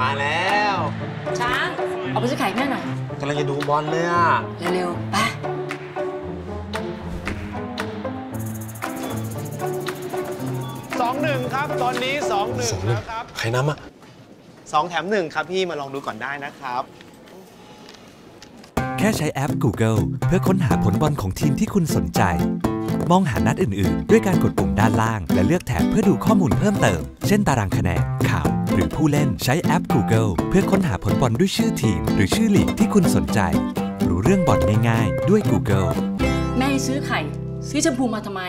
มาแล้วช้างออกไปซื้อไข่แม่หน่อยกำลังจะดูบอลเลยอะเร็วๆไปสองหนึ่งครับตอนนี้สองหนึ่งแล้วครับใครน้ำอะสองแถมหนึ่งครับพี่มาลองดูก่อนได้นะครับ แค่ใช้แอป Google เพื่อค้นหาผลบอลของทีมที่คุณสนใจ มองหานัดอื่นๆ ด้วยการกดปุ่มด้านล่าง และเลือกแถบเพื่อดูข้อมูลเพิ่มเติม เช่นตารางคะแนนข่าว หรือผู้เล่นใช้แอป Google เพื่อค้นหาผลบอลด้วยชื่อทีม หรือชื่อลีกที่คุณสนใจ รู้เรื่องบอลง่ายๆ ด้วย Google แม่ซื้อไข่ ซื้อแชมพูมาทำไม